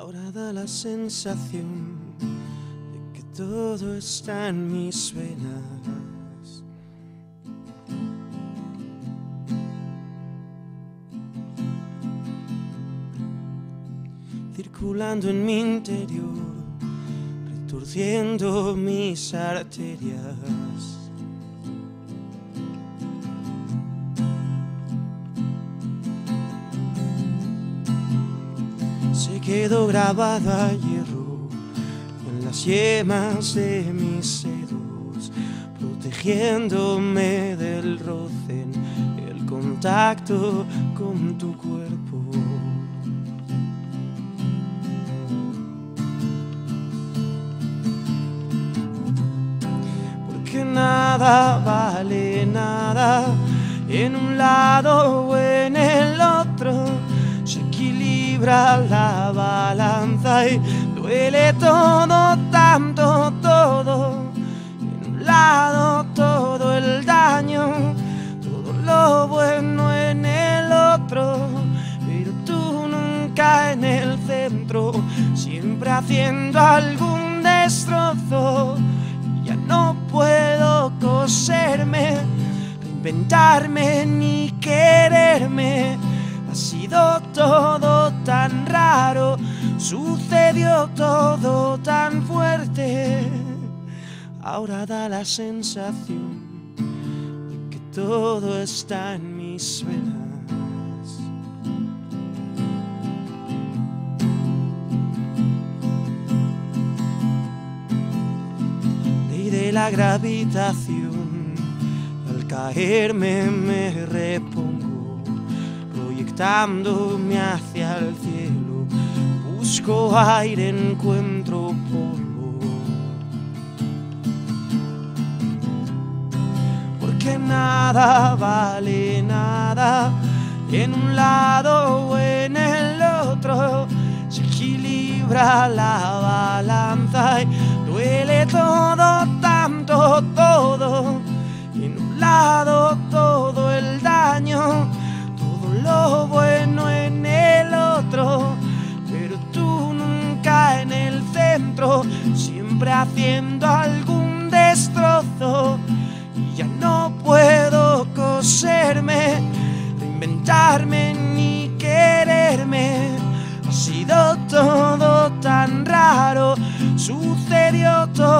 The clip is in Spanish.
Ahora da la sensación de que todo está en mis venas. Circulando en mi interior, retorciendo mis arterias. Se quedó grabada hierro en las yemas de mis dedos, protegiéndome del roce, el contacto con tu cuerpo. Porque nada vale nada en un lado o en el otro la balanza y duele todo, tanto, todo. En un lado todo el daño, todo lo bueno en el otro, pero tú nunca en el centro, siempre haciendo algún destrozo. Ya no puedo coserme, reinventarme ni quererme ha sido todo sucedió todo tan fuerte. Ahora da la sensación de que todo está en mis venas. La gravitación, al caerme me repongo proyectándome hacia el cielo. Busco aire, encuentro polvo. Porque nada vale nada en un lado o en el otro. Se equilibra la balanza haciendo algún destrozo. Y ya no puedo coserme, reinventarme ni quererme. Ha sido todo tan raro, sucedió todo